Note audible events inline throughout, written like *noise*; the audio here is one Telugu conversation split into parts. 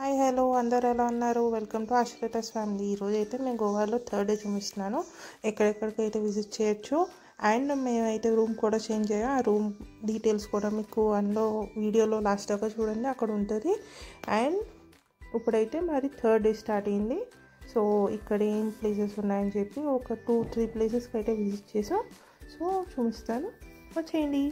Hi hello. అందరు ఎలా ఉన్నారు? వెల్కమ్ టు ఆశ్రితస్ ఫ్యామిలీ ఈరోజు అయితే మేము గోవాలో థర్డ్ డే చూపిస్తున్నాను. ఎక్కడెక్కడికి అయితే విజిట్ చేయొచ్చు. అండ్ మేమైతే రూమ్ కూడా చేంజ్ అయ్యాం. ఆ రూమ్ డీటెయిల్స్ కూడా మీకు అందులో వీడియోలో లాస్ట్ దాకా చూడండి. అక్కడ ఉంటుంది. అండ్ ఇప్పుడైతే మరి థర్డ్ డే స్టార్ట్ అయింది. సో ఇక్కడ ఏం ప్లేసెస్ ఉన్నాయని చెప్పి ఒక టూ త్రీ ప్లేసెస్కి అయితే విజిట్ చేసాం. సో చూపిస్తాను. వచ్చేయండి.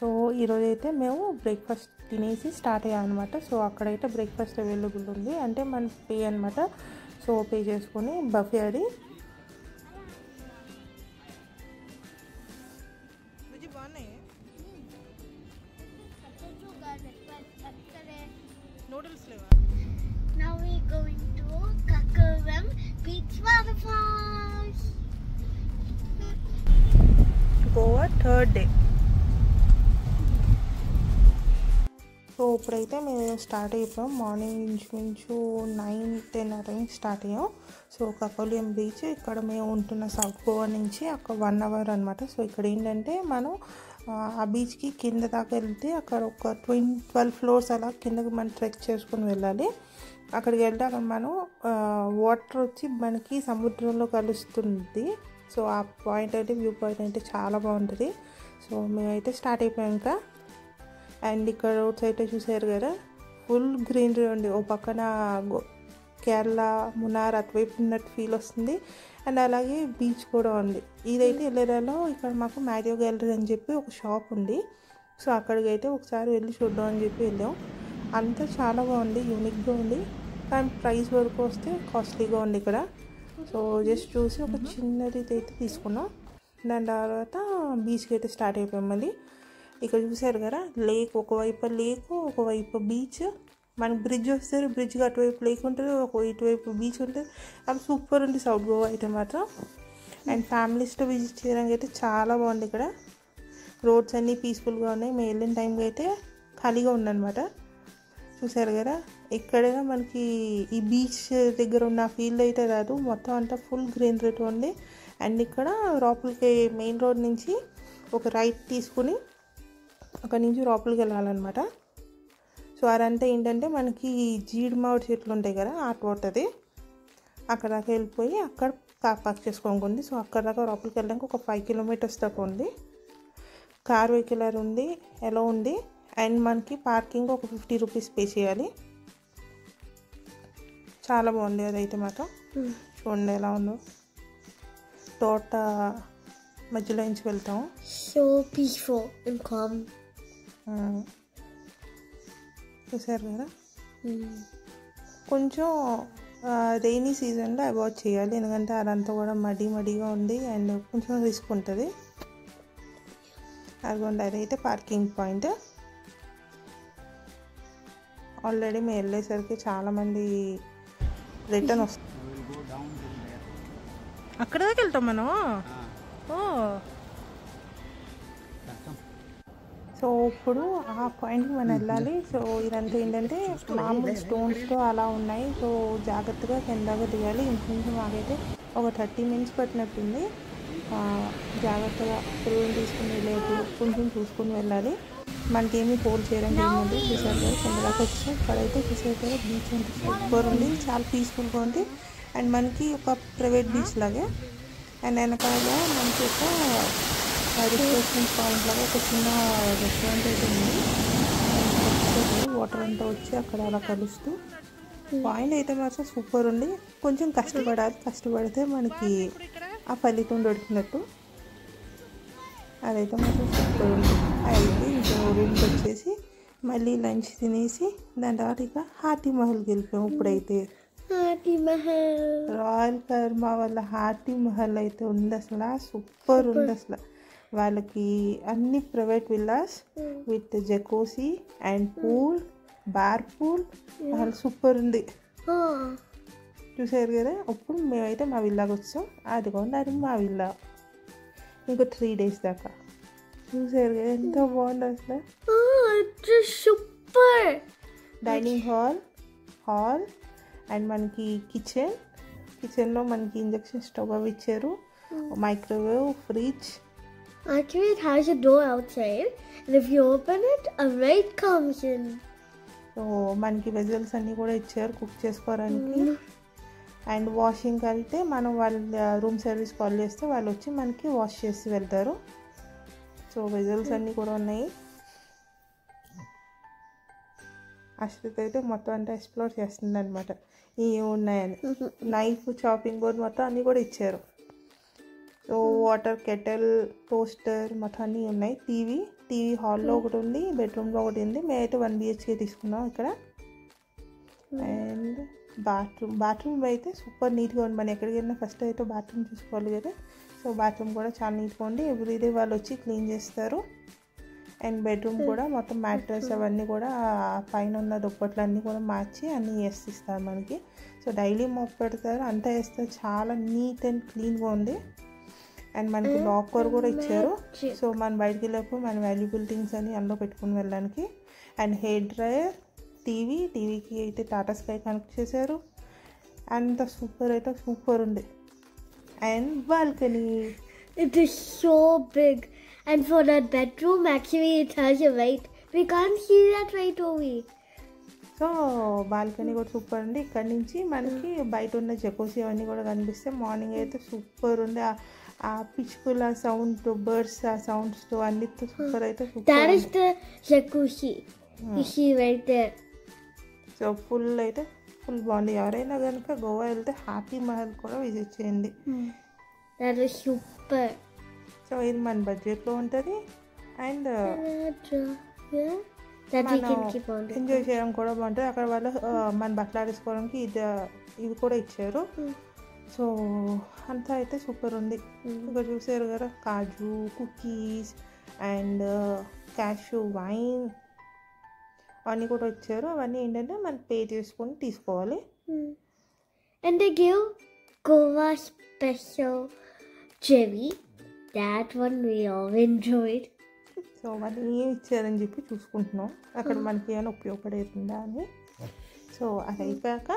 సో ఈరోజు అయితే మేము బ్రేక్ఫాస్ట్ తినేసి స్టార్ట్ అయ్యాం అనమాట సో అక్కడైతే బ్రేక్ఫాస్ట్ అవైలబుల్ ఉంది. అంటే మన పే అనమాట సో పే చేసుకొని బఫే అది. నూడిల్స్ లేవా? Now we're going to Kakaram Beach Waterfalls. Goa third day so ఇప్పుడైతే మేము స్టార్ట్ అయిపోయాం. మార్నింగ్ ఇంచుమించు నైన్ టెన్ ఆ టైం స్టార్ట్ అయ్యాం. సో కకోలియం బీచ్ ఇక్కడ మేము ఉంటున్న సౌత్ గోవా నుంచి ఒక వన్ అవర్ అనమాట సో ఇక్కడ ఏంటంటే మనం ఆ, ఆ బీచ్కి కింద దాకా వెళ్తే అక్కడ ఒక ట్వెన్ ట్వెల్వ్ ఫ్లోర్స్ అలా కిందకి మనం ట్రెక్ చేసుకుని వెళ్ళాలి. అక్కడికి వెళ్తే అక్కడ మనం వాటర్ వచ్చి మనకి సముద్రంలో కలుస్తుంది. సో ఆ పాయింట్ అయితే వ్యూ పాయింట్ అయితే చాలా బాగుంటుంది. సో మేమైతే స్టార్ట్ అయిపోయాం ఇంకా. అండ్ ఇక్కడ రోడ్స్ అయితే చూసారు కదా ఫుల్ గ్రీనరీ ఉంది. ఓ పక్కన కేరళ మునార్ అటువైపు ఉన్నట్టు ఫీల్ వస్తుంది. అండ్ అలాగే బీచ్ కూడా ఉంది. ఇదైతే వెళ్ళేదాలో ఇక్కడ మాకు మ్యారియో గ్యాలరీ అని చెప్పి ఒక షాప్ ఉంది. సో అక్కడికి అయితే ఒకసారి వెళ్ళి చూద్దాం అని చెప్పి వెళ్ళాం. అంతా చాలా బాగుంది యూనిక్గా ఉంది. కానీ ప్రైస్ వరకు వస్తే కాస్ట్లీగా ఉంది ఇక్కడ. సో జస్ట్ చూసి ఒక చిన్నది అయితే తీసుకున్నాం. దాని తర్వాత బీచ్కి అయితే స్టార్ట్ అయిపోయాం మళ్ళీ. ఇక్కడ చూసారు కదా లేక్ ఒకవైపు లేక్ ఒకవైపు బీచ్ మనకి బ్రిడ్జ్ వస్తారు బ్రిడ్జ్కి అటువైపు లేక్ ఉంటుంది ఒక ఇటువైపు బీచ్ ఉంటుంది. అది సూపర్ ఉంది సౌత్ గోవా అయితే మాత్రం. అండ్ ఫ్యామిలీస్తో విజిట్ చేయడానికి అయితే చాలా బాగుంది ఇక్కడ. రోడ్స్ అన్నీ పీస్ఫుల్గా ఉన్నాయి. మేము వెళ్ళిన టైంకి అయితే ఖాళీగా ఉందన్నమాట. చూసారు కదా ఎక్కడైనా మనకి ఈ బీచ్ దగ్గర ఉన్న ఫీల్డ్ అయితే రాదు. మొత్తం అంతా ఫుల్ గ్రీనరీతో ఉంది. అండ్ ఇక్కడ లోపలికి మెయిన్ రోడ్ నుంచి ఒక రైట్ తీసుకుని అక్కడి నుంచి లోపలికి వెళ్ళాలన్నమాట. సో అదంతా ఏంటంటే మనకి జీడి మామిడి చెట్లు ఉంటాయి కదా ఆ తోటది అక్కడ దాకా వెళ్ళిపోయి అక్కడ కార్ పార్క్ చేసుకోనుకుంది సో అక్కడ దాకా లోపలికి వెళ్ళడానికి ఒక ఫైవ్ కిలోమీటర్స్ దాకా ఉంది. కార్ వెహికలర్ ఉంది ఎలా ఉంది? అండ్ మనకి పార్కింగ్ ఒక ఫిఫ్టీ రూపీస్ పే చేయాలి. చాలా బాగుంది అదైతే మాత్రం. చూడండి ఎలా ఉందో. తోట మధ్యలో నుంచి వెళ్తాం. So peaceful and calm. చూసారు కదా? కొంచెం రెయినీ సీజన్లో అవాయిడ్ చేయాలి. ఎందుకంటే అదంతా కూడా మడి మడిగా ఉంది. అండ్ కొంచెం రిస్క్ ఉంటుంది. అదిగోండి అదైతే పార్కింగ్ పాయింట్ ఆల్రెడీ మేము వెళ్ళేసరికి చాలామంది రిటర్న్ వస్తుంది అక్కడ దాకా వెళ్తాం మనం? ఓ. సో ఇప్పుడు ఆ పాయింట్కి మనం వెళ్ళాలి. సో ఇదంతా ఏంటంటే మామూలు స్టోన్స్తో అలా ఉన్నాయి. సో జాగ్రత్తగా కిందగా దిగాలి. ఇంకొంచెం మాకైతే ఒక థర్టీ మినిట్స్ పట్టినట్టుంది. జాగ్రత్తగా పిల్లలు తీసుకుని వెళ్ళేది కొంచెం చూసుకుని వెళ్ళాలి. మనకేమీ పోల్ చేయడానికి ఏముంది కదా కిందదాకా వచ్చి ఇక్కడైతే చూసారు కదా బీచ్ అంటే సూపర్ ఉంది. చాలా పీస్ఫుల్గా ఉంది. అండ్ మనకి ఒక ప్రైవేట్ బీచ్ లాగే. అండ్ వెనకాల మనకి ఒక రిఫ్రెష్మెంట్ పాయింట్ లాగా ఒక చిన్న రెస్టారెంట్ అయితే ఉంది. వాటర్ అంతా వచ్చి అక్కడ అలా కలుస్తూ పాయింట్ అయితే మాత్రం సూపర్ ఉంది. కొంచెం కష్టపడాలి కష్టపడితే మనకి ఆ ఫలితం దొరికినట్టు. అదైతే మాత్రం సూపర్ ఉంది. అయితే ఇంకా రూమ్కి వచ్చేసి మళ్ళీ లంచ్ తినేసి దాని తర్వాత ఇక హార్టీ మహల్కి వెళ్ళిపోయాం ఇప్పుడైతే. Mahal. రాయల్ కర్మా వాళ్ళ హార్టీ మహల్ అయితే ఉంది అసలు. సూపర్ ఉంది అసలు. వాళ్ళకి అన్ని private villas with jacuzzi and pool bar pool అసలు సూపర్ ఉంది. చూసారు కదా? ఇప్పుడు మేమైతే మా విల్లాకి వచ్చాం. అదిగోండి అది మా విల్లా ఇంకో త్రీ డేస్ దాకా. చూసారు కదా? ఎంత బాగుంది అసలు. super. Dining hall hall and మనకి కిచెన్ కిచెన్లో మనకి ఇంజక్షన్ స్టవ్ అవి ఇచ్చారు. Microwave fridge Actually, it has a door outside, and if you open it, a light comes in. So మనకి వెజల్స్ అన్నీ కూడా ఇచ్చారు కుక్ చేసుకోవడానికి. అండ్ వాషింగ్కి వెళ్తే మనం వాళ్ళ రూమ్ సర్వీస్ కాల్ చేస్తే వాళ్ళు వచ్చి మనకి వాష్ చేసి వెళ్తారు. సో వెజల్స్ అన్నీ కూడా ఉన్నాయి. అశ్రిత్ అయితే మొత్తం అంతా ఎక్స్ప్లోర్ చేస్తుంది అనమాట ఇవి ఉన్నాయని. *laughs* నైఫ్ చాపింగ్ బోర్డ్ మొత్తం అన్నీ కూడా ఇచ్చారు. సో వాటర్ కెటల్ టోస్టర్ మొత్తం అన్నీ ఉన్నాయి. టీవీ టీవీ హాల్లో ఒకటి ఉంది బెడ్రూమ్లో ఒకటి ఉంది. మేమైతే వన్ బిహెచ్కే తీసుకున్నాం ఇక్కడ. అండ్ బాత్రూమ్ బాత్రూమ్ అయితే సూపర్ నీట్గా ఉంది. మనం ఎక్కడికి వెళ్ళినా ఫస్ట్ అయితే బాత్రూమ్ చూసుకోవాలి కదా. సో బాత్రూమ్ కూడా చాలా నీట్గా ఉంది. ఎవ్రీడే వాళ్ళు వచ్చి క్లీన్ చేస్తారు. అండ్ బెడ్రూమ్ కూడా మొత్తం మ్యాట్రస్ అవన్నీ కూడా పైన ఉన్న దుప్పట్లు అన్నీ కూడా మార్చి అన్నీ వేసిస్తారు మనకి. సో డైలీ మోప్ పెడతారు. అంతా వేస్తారు చాలా నీట్ అండ్ క్లీన్గా ఉంది. అండ్ మనకి లాకర్ కూడా ఇచ్చారు. సో మనం బయటికి వెళ్ళినప్పుడు మన వాల్యుబుల్ థింగ్స్ అని అందులో పెట్టుకుని వెళ్ళడానికి. అండ్ హెయిర్ డ్రయర్ టీవీ టీవీకి అయితే టాటా స్కై కనెక్ట్ చేశారు. అంత సూపర్ అయితే సూపర్ ఉంది. And balcony It is so big. And for that bedroom, actually, it has a light. We can't see that right away. So balcony కూడా సూపర్ ఉంది. ఇక్కడ నుంచి మనకి బయట ఉన్న జకోసి అవన్నీ కూడా కనిపిస్తాయి మార్నింగ్ అయితే సూపర్ ఉంది. ఆ- పిచ్చుకుల సౌండ్ బర్డ్స్ ఆ సౌండ్స్తో అన్నిటితో సూపర్ అయితే super right there. So full అయితే ఫుల్ బాగుంది. ఎవరైనా కనుక గోవా వెళ్తే హ్యాపీ మహల్ కూడా విజిట్ చేయండి. Is super. సో ఇది మన బడ్జెట్లో ఉంటుంది. And uh. ఎంజాయ్ చేయడం కూడా బాగుంటుంది. అక్కడ వాళ్ళు ఆ, మన బట్టలు ఆడేసుకోవడానికి ఇది ఇవి కూడా ఇచ్చారు. సో అంతా అయితే సూపర్ ఉంది. ఇక్కడ చూసారు కదా kaju cookies and cashew wine అవన్నీ కూడా ఇచ్చారు అవన్నీ ఏంటంటే మనం పే చేసుకొని తీసుకోవాలి. And they give Goa special cherry. That one we all enjoyed. So వాళ్ళు ఏమి ఇచ్చారని చెప్పి చూసుకుంటున్నాం. అక్కడ మనకి ఏమైనా ఉపయోగపడేతుందా అని. సో అది అయిపోయాక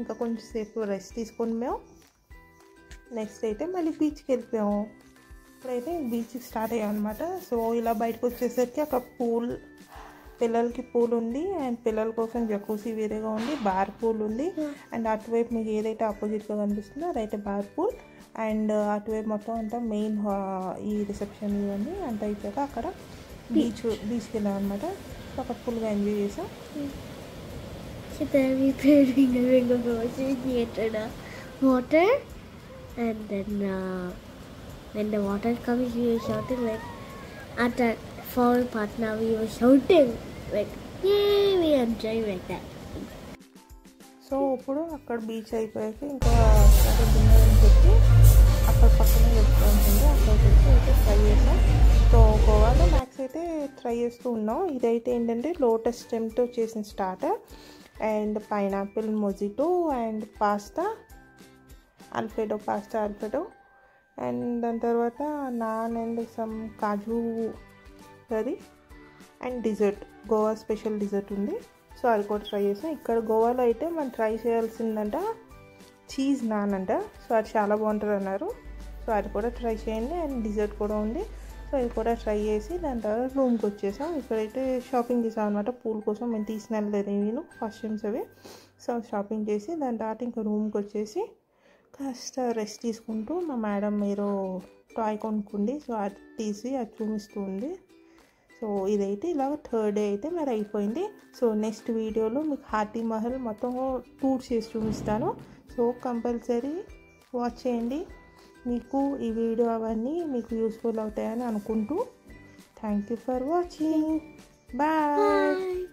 ఇంకా కొంచెం సేపు రెస్ట్ తీసుకొని మేము నెక్స్ట్ అయితే మళ్ళీ బీచ్కి వెళ్ళిపోయాము ఇప్పుడైతే బీచ్కి స్టార్ట్ అయ్యాం అనమాట సో ఇలా బయటకు వచ్చేసరికి అక్కడ పూల్ పిల్లలకి పూల్ ఉంది. అండ్ పిల్లల కోసం జకూసి వేరేగా ఉంది బార్ పూల్ ఉంది. అండ్ అటువైపు మీకు ఏదైతే ఆపోజిట్గా కనిపిస్తుందో అదైతే బార్ పూల్. అండ్ అటువైపు మొత్తం అంతా మెయిన్ ఈ రిసెప్షన్ ఇవన్నీ అంత అయిపోయాక అక్కడ బీచ్ బీచ్కి వెళ్ళాం అనమాట సో అక్కడ ఫుల్గా ఎంజాయ్ చేసాం. Water and then uh, when the water comes, we were shouting like at a fall partner we were shouting like yay, we enjoying like that. So ఇప్పుడు అక్కడ బీచ్ అయిపోయాక ఇంకా సరే డిన్నర్ అని చెప్పి అక్కడ పక్కనే రెస్టారెంట్ ఉంది. అక్కడికి వచ్చి అయితే ట్రై చేసాం. సో గోవాలో మ్యాక్స్ అయితే ట్రై చేస్తూ ఉన్నాం. ఇదైతే ఏంటంటే లోటస్ స్టెమ్తో చేసిన starter and pineapple mojito and pasta అల్ఫెడో pasta అల్ఫెడో and దాని తర్వాత non and some kaju curry and desert Goa special desert ఉంది. సో అది కూడా ట్రై చేసాం. ఇక్కడ గోవాలో అయితే మనం ట్రై చేయాల్సిందంట చీజ్ నాన్ అంట. సో అది చాలా బాగుంటుంది అన్నారు. సో అది కూడా ట్రై చేయండి. అండ్ డిజర్ట్ కూడా ఉంది. సో అది కూడా ట్రై చేసి దాని తర్వాత రూమ్కి వచ్చేసాం. ఇక్కడైతే షాపింగ్ చేసాం అనమాట పూల్ కోసం మేము తీసిన వెళ్ళలేదు నేను కాస్ట్యూమ్స్ అవి. సో షాపింగ్ చేసి దాని తర్వాత ఇంకా రూమ్కి వచ్చేసి కాస్త రెస్ట్ తీసుకుంటూ మా మేడం మీరు టాయ్ కొనుక్కుంది సో అది తీసి అది చూపిస్తూ ఉంది. సో ఇదైతే ఇలాగ థర్డ్ డే అయితే మరి అయిపోయింది. సో నెక్స్ట్ వీడియోలో మీకు హాతీ మహల్ మొత్తం టూర్ చేసి చూపిస్తాను. సో కంపల్సరీ వాచ్ చేయండి. మీకు ఈ వీడియో అవన్నీ మీకు యూస్ఫుల్ అవుతాయని అనుకుంటూ. Thank you for watching. Bye.